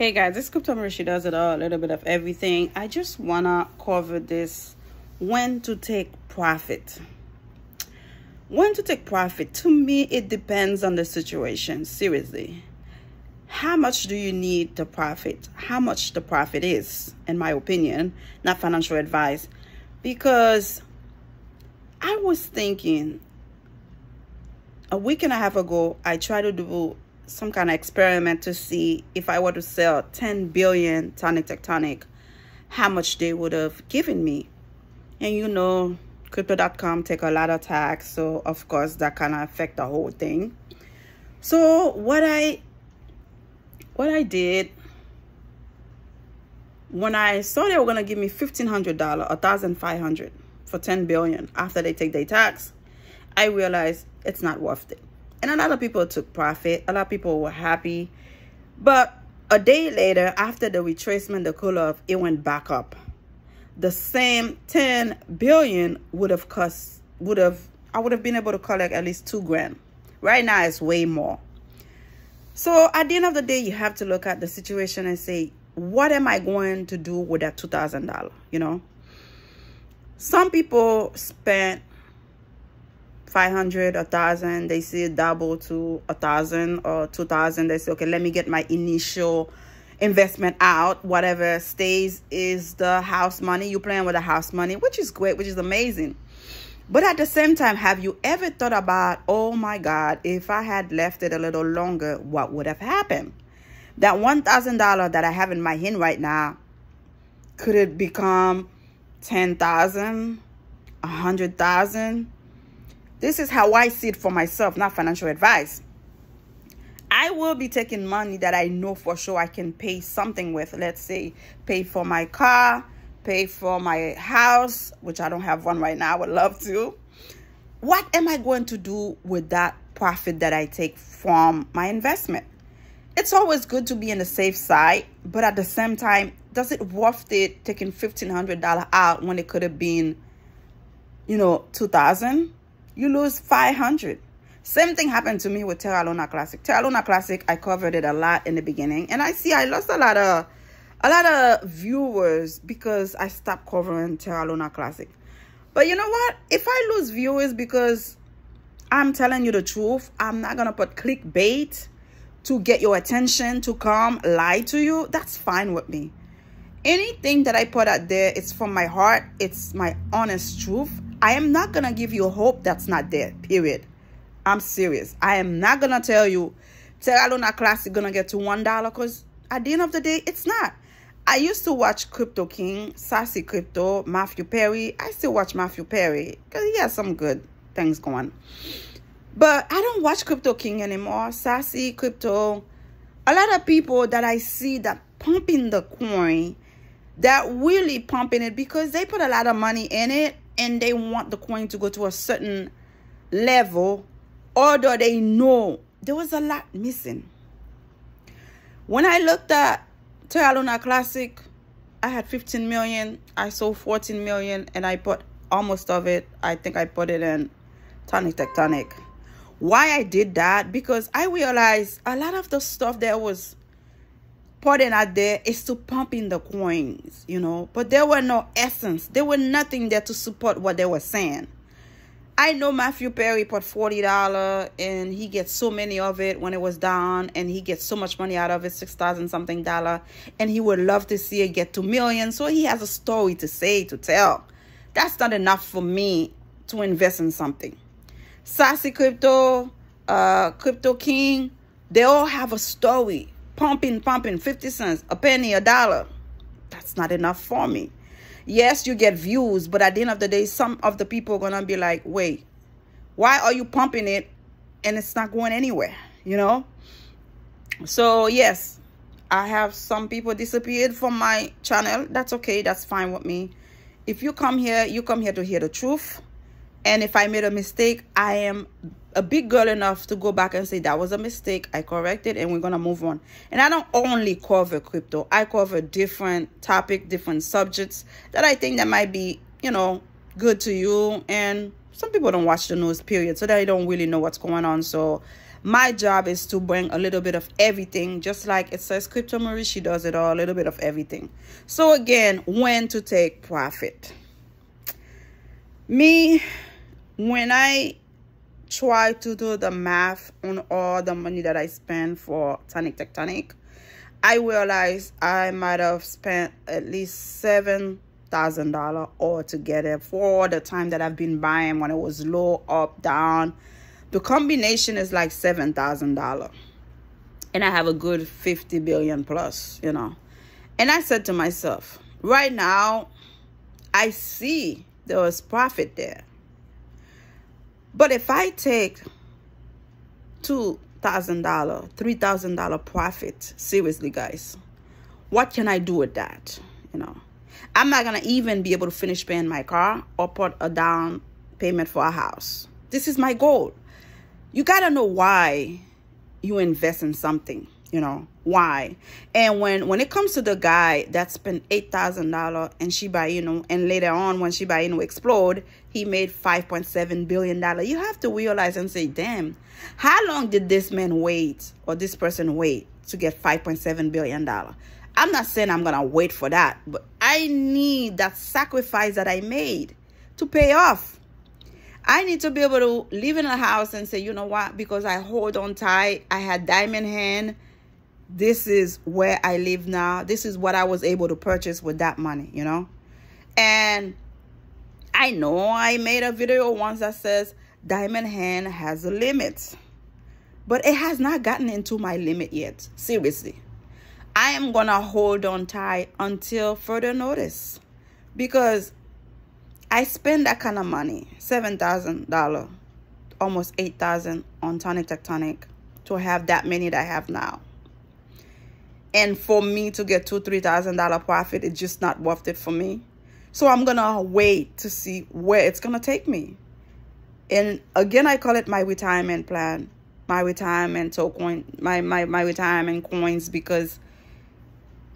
Hey guys, this Crypto Marie does it all, a little bit of everything. I just wanna cover this when to take profit. When to take profit, to me, it depends on the situation. Seriously, how much do you need to profit? How much the profit is, in my opinion, not financial advice, because I was thinking a week and a half ago, I tried to do some kind of experiment to see if I were to sell 10 billion tonic tectonic, how much they would have given me. And you know, crypto.com take a lot of tax, so of course that kind of affect the whole thing. So what I what I did when I saw they were gonna give me fifteen hundred dollar, a thousand five hundred for 10 billion after they take their tax, I realized it's not worth it. And a lot of people took profit. A lot of people were happy. But a day later, after the retracement, the cool off, it went back up. The same 10 billion would have cost, would have, I would have been able to collect at least two grand. Right now, it's way more. So at the end of the day, you have to look at the situation and say, what am I going to do with that $2,000, you know? Some people spent 500 a thousand they see it double to a thousand or two thousand they say okay let me get my initial investment out. Whatever stays is the house money. You playing with the house money which is great which is amazing. But at the same time have you ever thought about oh my god if i had left it a little longer what would have happened? That one thousand dollar that i have in my hand right now could it become ten thousand a hundred thousand this is how I see it for myself, not financial advice. I will be taking money that I know for sure I can pay something with. Let's say pay for my car, pay for my house, which I don't have one right now. I would love to. What am I going to do with that profit that I take from my investment? It's always good to be in the safe side, but at the same time, does it worth it taking $1,500 out when it could have been, you know, 2000 you lose 500 same thing happened to me with Terra Luna Classic. Terra Luna Classic, I covered it a lot in the beginning. And I see I lost a lot of a lot of viewers because I stopped covering Terra Luna Classic. But you know what? If I lose viewers because I'm telling you the truth, I'm not going to put clickbait to get your attention to come lie to you. That's fine with me. Anything that I put out there, it's from my heart. It's my honest truth. I am not going to give you hope that's not there, period. I'm serious. I am not going to tell you Terra Luna Classic going to get to $1 because at the end of the day, it's not. I used to watch Crypto King, Sassy Crypto, Matthew Perry. I still watch Matthew Perry because he has some good things going. But I don't watch Crypto King anymore. Sassy Crypto. A lot of people that I see that pumping the coin, that really pumping it because they put a lot of money in it and they want the coin to go to a certain level, although they know there was a lot missing. When I looked at Terra Classic, I had 15 million. I sold 14 million and I put almost of it. I think I put it in Tonic Tectonic. Why I did that? Because I realized a lot of the stuff there was putting out there is to pump in the coins, you know. But there were no essence. There were nothing there to support what they were saying. I know Matthew Perry put $40 and he gets so many of it when it was down and he gets so much money out of it, 6000 something dollar. And he would love to see it get to millions. So he has a story to say, to tell. That's not enough for me to invest in something. Sassy Crypto, uh, Crypto King, they all have a story pumping, pumping 50 cents, a penny, a dollar. That's not enough for me. Yes, you get views, but at the end of the day, some of the people are going to be like, wait, why are you pumping it and it's not going anywhere, you know? So, yes, I have some people disappeared from my channel. That's okay. That's fine with me. If you come here, you come here to hear the truth. And if I made a mistake, I am a big girl enough to go back and say that was a mistake. I corrected and we're gonna move on. And i don't only cover crypto. I cover different topic different subjects that i think that might be you know good to you. And some people don't watch the news period so they don't really know what's going on. So my job is to bring a little bit of everything just like it says crypto marie she does it all a little bit of everything. So again when to take profit? Me when i try to do the math on all the money that i spend for tonic tectonic i realized i might have spent at least seven thousand dollar altogether for the time that i've been buying when it was low up down the combination is like $7,000. And I have a good 50 billion plus, you know. And I said to myself, right now, I see there was profit there. But if I take $2,000, $3,000 profit, seriously, guys, what can I do with that? You know, I'm not going to even be able to finish paying my car or put a down payment for a house. This is my goal you got to know why you invest in something you know why? And when when it comes to the guy that spent eight thousand dollar and Shiba Inu and later on when Shiba Inu explode he made 5.7 billion dollar you have to realize and say damn how long did this man wait or this person wait to get 5.7 billion dollar i'm not saying i'm gonna wait for that but i need that sacrifice that i made to pay off. I need to be able to live in a house and say, you know what, because I hold on tight, I had diamond hand. This is where I live now. This is what I was able to purchase with that money, you know? And I know I made a video once that says diamond hand has a limit. But it has not gotten into my limit yet. Seriously. I am going to hold on tight until further notice. Because I spend that kind of money, $7,000, almost 8000 on Tonic Tectonic to have that many that I have now. And for me to get two, $3,000 profit, it's just not worth it for me. So I'm to wait to see where it's to take me. And again, I call it my retirement plan, my retirement token, my, my, my retirement coins, because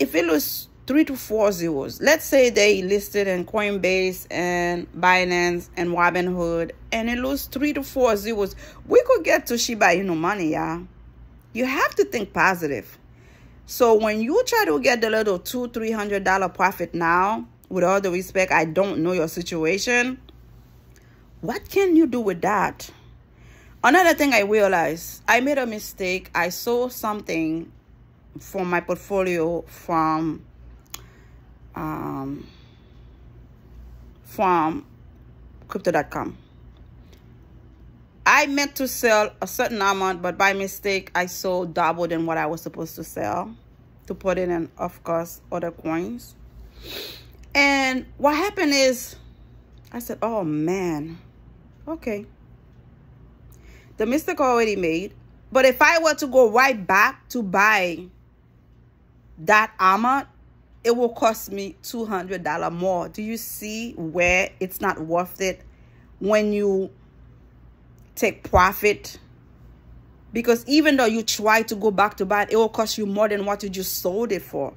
if it was three to four zeros. Let's say they listed in Coinbase and Binance and Robinhood and it lose three to four zeros. We could get to Shiba Inu money, yeah. You have to think positive. So when you try to get the little two, three hundred dollar profit now, with all the respect, I don't know your situation. What can you do with that? Another thing I realized, I made a mistake. I saw something from my portfolio from um, from crypto.com. I meant to sell a certain amount, but by mistake, I sold double than what I was supposed to sell to put in, and of course, other coins. And what happened is, I said, oh man, okay. The mistake already made. But if I were to go right back to buy that amount, it will cost me $200 more. Do you see where it's not worth it when you take profit? Because even though you try to go back to buy it, it will cost you more than what you just sold it for.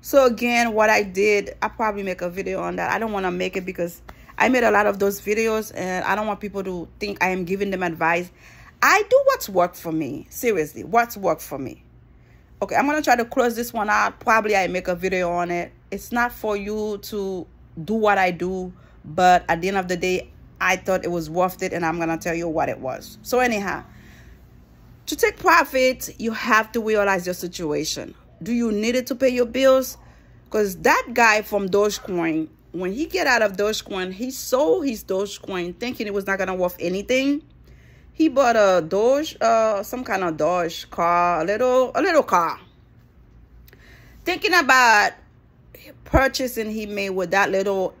So again, what I did, I probably make a video on that. I don't want to make it because I made a lot of those videos and I don't want people to think I am giving them advice. I do what's worked for me. Seriously, what's worked for me okay i'm gonna try to close this one out probably i make a video on it it's not for you to do what i do but at the end of the day i thought it was worth it and i'm gonna tell you what it was. So anyhow to take profit you have to realize your situation. Do you need it to pay your bills? Because that guy from dogecoin when he get out of dogecoin he sold his dogecoin thinking it was not gonna worth anything. He bought a Doge, uh, some kind of Doge car, a little, a little car. Thinking about purchasing he made with that little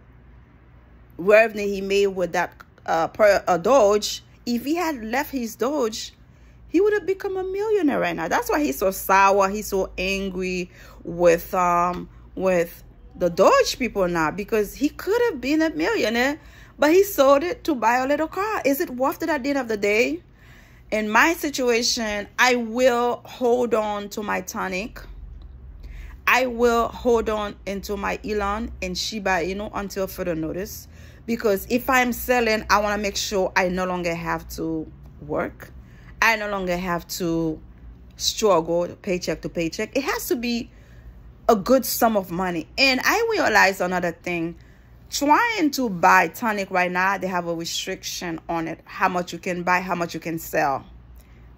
revenue he made with that uh, per, a Doge, if he had left his Doge, he would have become a millionaire right now. That's why he's so sour. He's so angry with um with the Doge people now because he could have been a millionaire but he sold it to buy a little car. Is it worth it at the end of the day? In my situation, I will hold on to my tonic. I will hold on into my Elon and Shiba Inu until further notice. Because if I'm selling, I want to make sure I no longer have to work. I no longer have to struggle paycheck to paycheck. It has to be a good sum of money. And I realized another thing. Trying to buy tonic right now, they have a restriction on it. How much you can buy, how much you can sell.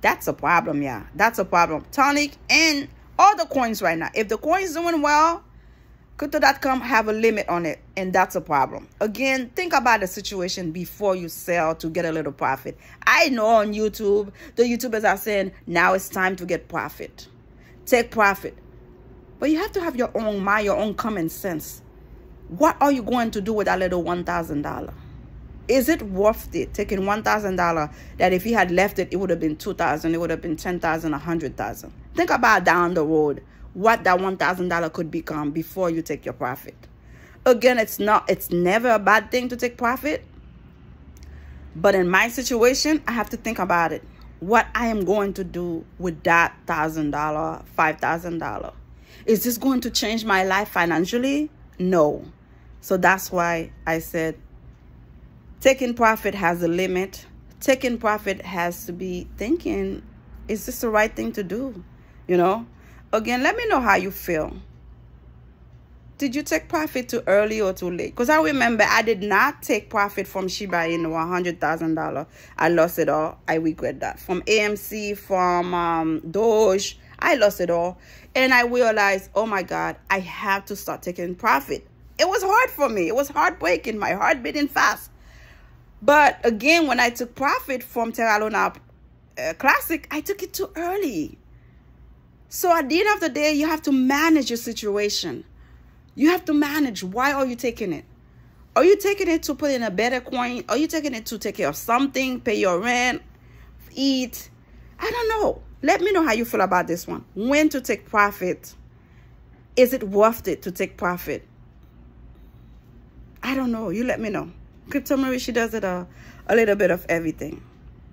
That's a problem, yeah. That's a problem. Tonic and all the coins right now. If the coin's doing well, Crypto.com have a limit on it, and that's a problem. Again, think about the situation before you sell to get a little profit. I know on YouTube, the YouTubers are saying, now it's time to get profit. Take profit. But you have to have your own mind, your own common sense. What are you going to do with that little $1,000? Is it worth it taking $1,000 that if you had left it, it would have been 2000 it would have been 10000 100000 Think about down the road what that $1,000 could become before you take your profit. Again, it's not, it's never a bad thing to take profit. But in my situation, I have to think about it. What I am going to do with that $1,000, $5,000. Is this going to change my life financially? No. So that's why I said taking profit has a limit. Taking profit has to be thinking, is this the right thing to do? You know, Again, let me know how you feel. Did you take profit too early or too late? Because I remember I did not take profit from Shiba Inu, $100,000. I lost it all. I regret that. From AMC, from um, Doge, I lost it all. And I realized, oh my God, I have to start taking profit. It was hard for me. It was heartbreaking. My heart beating fast. But again, when I took profit from Terra Luna uh, Classic, I took it too early. So at the end of the day, you have to manage your situation. You have to manage. Why are you taking it? Are you taking it to put in a better coin? Are you taking it to take care of something, pay your rent, eat? I don't know. Let me know how you feel about this one. When to take profit? Is it worth it to take profit? I don't know. You let me know. Crypto Marie, she does it a, a little bit of everything.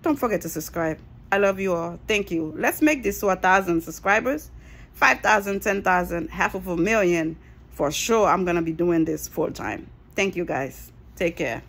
Don't forget to subscribe. I love you all. Thank you. Let's make this to a thousand subscribers. 5,000, 10,000, half of a million. For sure, I'm going to be doing this full time. Thank you guys. Take care.